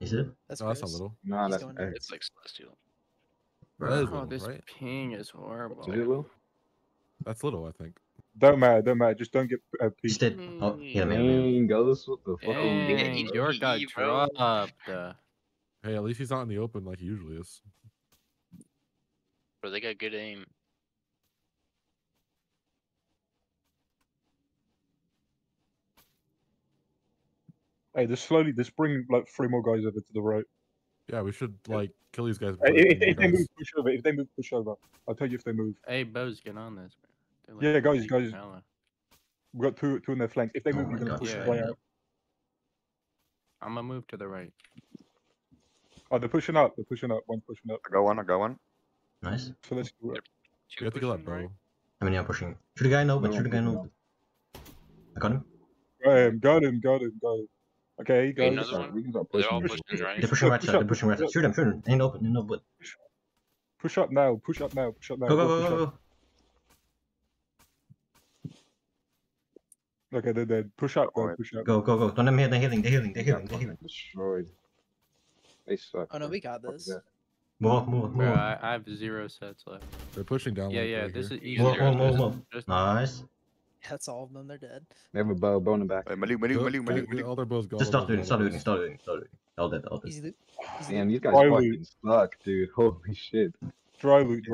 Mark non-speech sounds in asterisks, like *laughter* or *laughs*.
Is it? That's No, that's gross. not little. Nah, He's that's going It's like celestial. That is Oh, little, this right? ping is horrible. Is it Will? That's little, I think. Don't matter, don't matter. Just don't get uh, He's peeked. Oh, yeah, man. man. Dang, Ghost, what the fuck? are you Dang, Dang, your got dropped. Hey, at least he's not in the open like he usually is. Bro, they got good aim. Hey, just slowly, just bring like three more guys over to the right. Yeah, we should like kill these guys. Hey, before if, they if they guys- move, push over. If they move, push over. I'll tell you if they move. Hey, Bose, get on this. Man. Yeah, They're guys, guys. hella- We've got two, two in their flank. If they Oh move, my we're gonna God, push yeah, the way yeah. out. I'm gonna move to the right. Oh, they're pushing up. They're pushing up. One pushing up. I got one. I got one. Nice. So let's do it. You have to kill that pushing, right? bow. How many are pushing? Shoot the guy in open. No Shoot the guy in one open. I got him. Um, got him, got him, got him. Okay, Wait, guys. another one? We can start They're pushing. all pushing, pushing, right? They're pushing right push side. up, They're pushing right side. Shoot him. Shoot him. Ain't open. In open. Push up now. Push up now. Push up now. Go go go go go. Okay, they're dead. Push up, go. Alright. Push up. Go go go. Don't let them heal. They're healing. They're healing. They're Yeah, healing. They're healing. destroyed. They suck. Oh no, we got this. that. Move up. Move up. Move Bro. I, I have zero sets left. They're pushing down. Yeah, yeah, right this here. is easy. Move zero move move Just- move. just- Nice. *laughs* That's all of them. They're dead. They have a bow, bow in back. Hey, Malu, Malu, Go- Malu, get- Malu, Malu. All their bows go. Just all stop their looting. Stop go. looting. Stop looting. Stop looting. All dead. All dead. Easy loot. Easy Damn, loot. these guys Dry fucking loot. suck, dude. Holy shit. Dry loot.